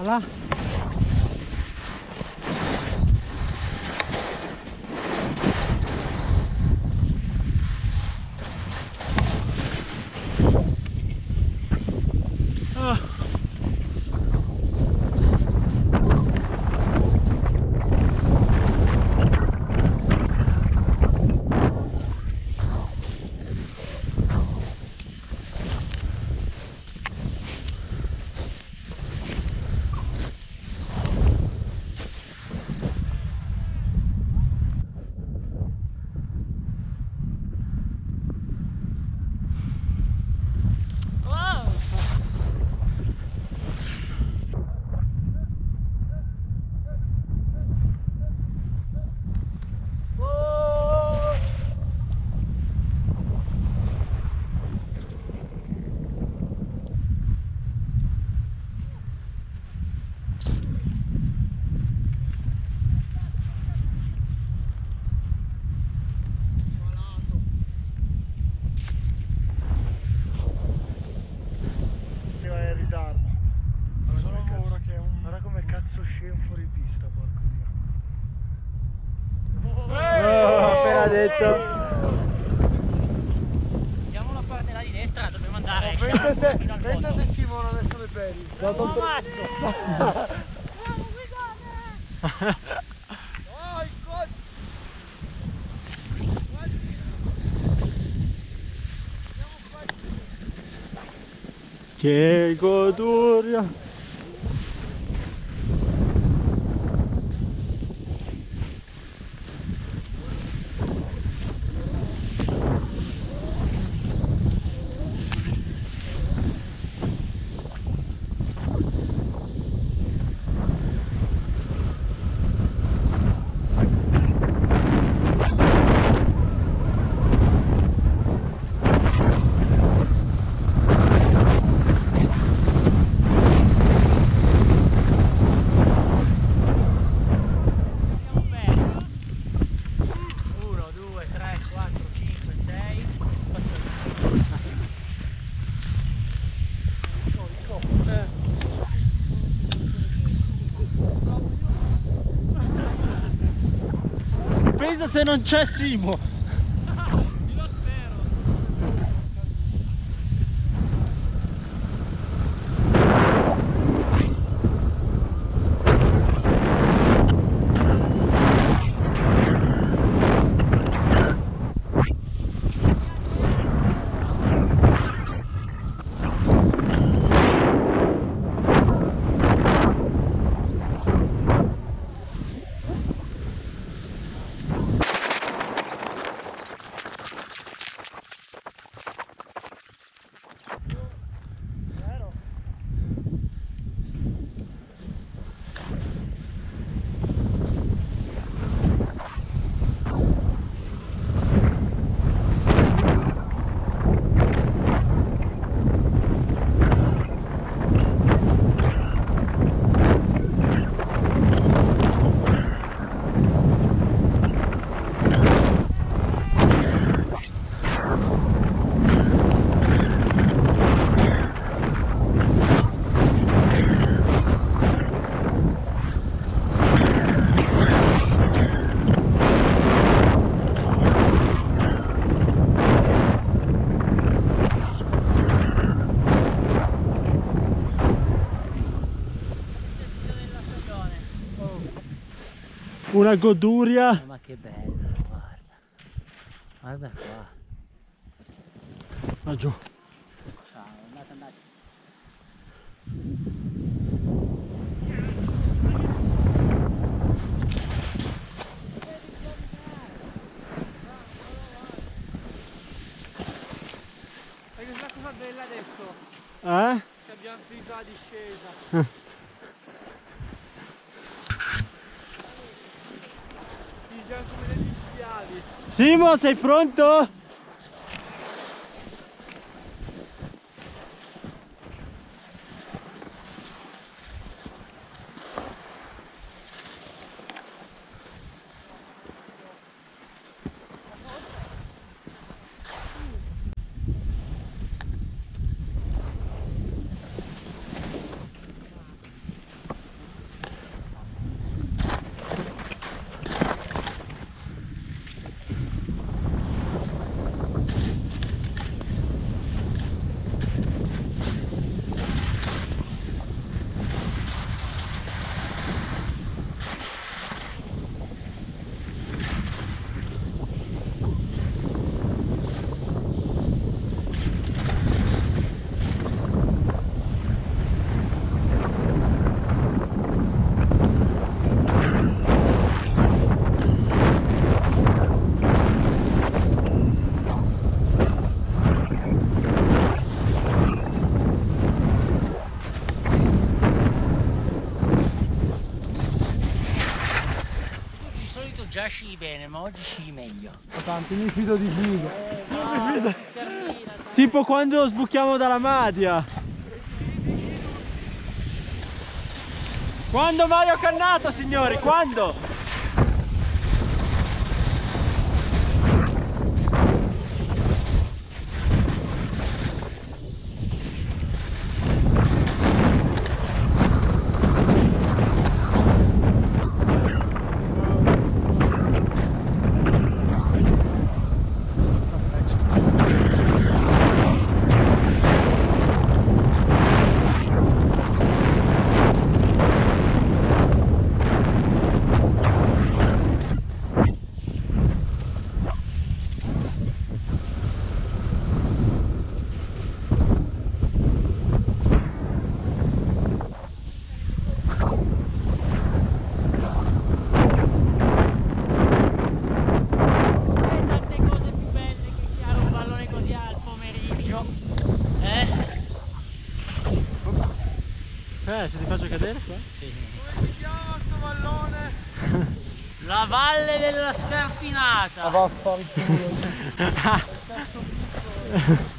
好了。Oh, appena detto. Andiamo la parte là di destra, dobbiamo andare. Pensa se, fino al pensa se Simona verso le peli. Dopo un mazzo. Oh! Che goduria. Se non c'è Simo. della stagione. Una goduria. Ma che bello, guarda. Guarda qua. Ah, giù. Ciao, andate, andate. Bella adesso? Eh? Che abbiamo finito la discesa. Simo, sei pronto? Già sci bene, ma oggi sci meglio. Tanti mi fido di Giga. No, schermina. Tipo quando sbuchiamo dalla Madia. Quando Mario Cannata, signori? Quando? Eh, se ti faccio cadere qua. Sì. Come si chiama sto vallone? La valle della scarpinata. vaffanculo.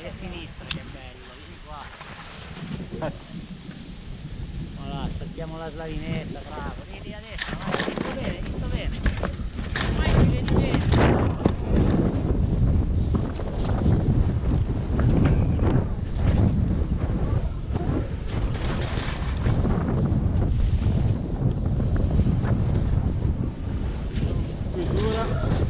E a sinistra che bello, vieni qua. Voilà, saltiamo la slavinetta, bravo. Vedi a destra, vai, hai visto bene, hai visto bene. Vai, ci vedi bene. Chiusura.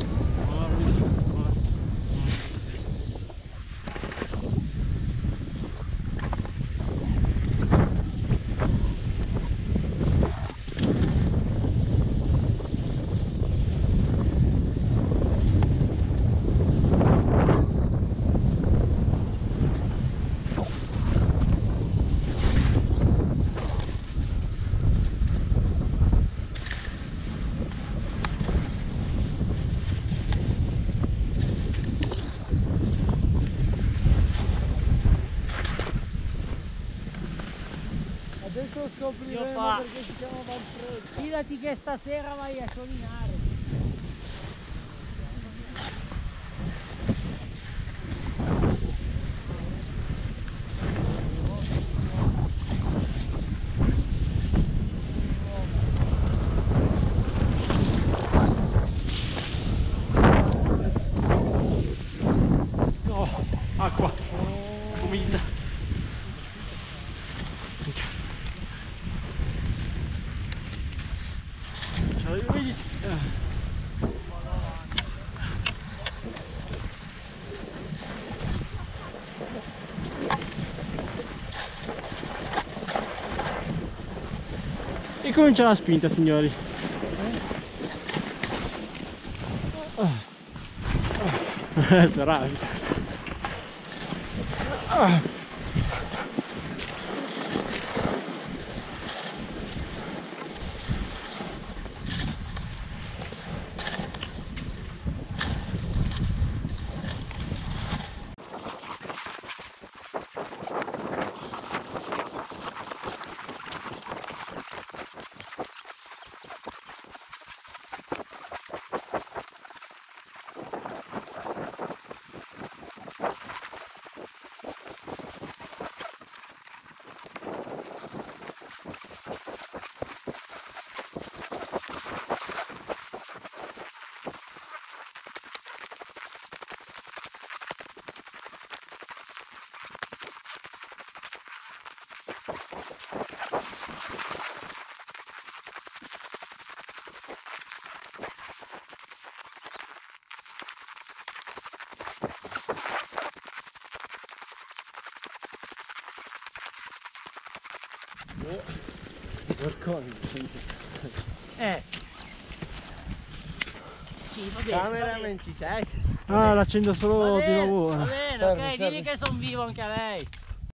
Adesso Fa- Manfredo. Fidati che stasera vai a solinare. Comincia la spinta signori. Ah. Speravi. Ah. Eh. Sì, va bene. va bene. Cameraman ci sei? Ah, l'accendo solo Va di nuovo. va bene, ok, digli che sono vivo anche a lei.